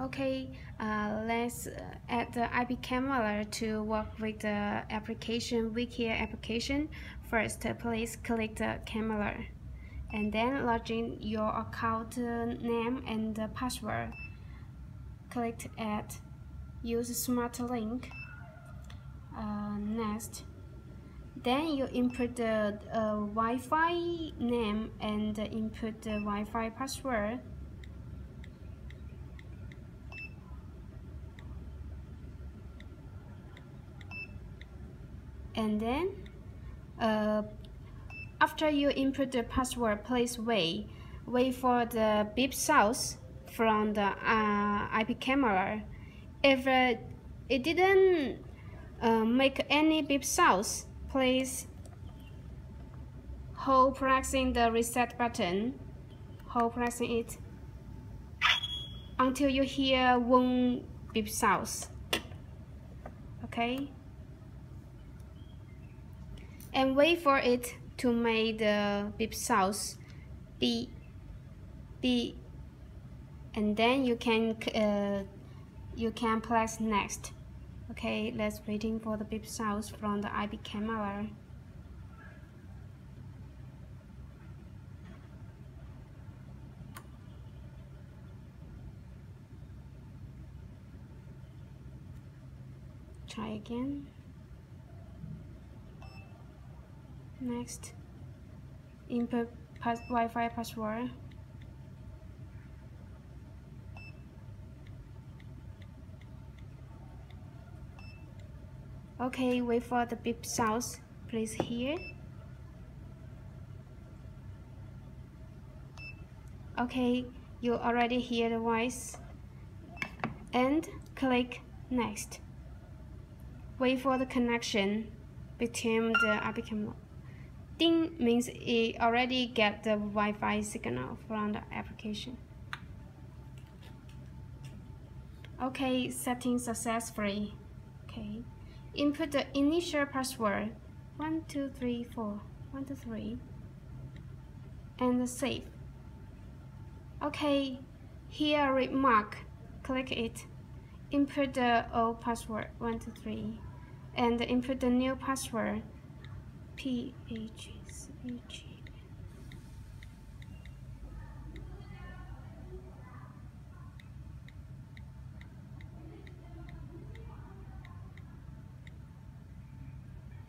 Okay, uh, let's uh, add the IP camera to work with the application Vcare application. First, please click the camera and then log in your account name and password. Click Add. Use Smart Link. Uh, next, then you input the uh, Wi-Fi name and input the Wi-Fi password. And then uh, after you input the password please wait wait for the beep sounds from the uh, IP camera. If uh, it didn't uh, make any beep sounds please hold pressing the reset button. Hold pressing it until you hear one beep sounds okay and wait for it to make the beep sounds beep beep and then you can uh, you can press next. Okay let's waiting for the beep sounds from the IP camera. Try again Next, input pass Wi-Fi password. Okay, wait for the beep sounds. Please hear. Okay, you already hear the voice. And click next. Wait for the connection between the application Ding means it already get the Wi-Fi signal from the application. Okay, setting successfully. Okay, input the initial password one two three four one two three and save. Okay, here remark. Click it. Input the old password one two three, and input the new password P H C G.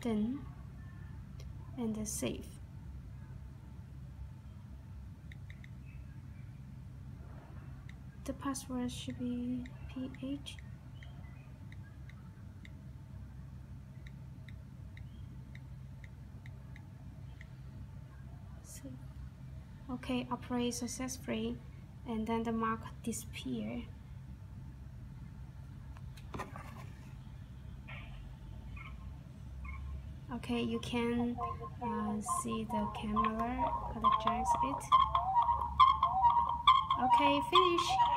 Then and the save. The password should be ph okay operate successfully and then the mark disappear. Okay you can uh, see the camera adjust it. Okay finish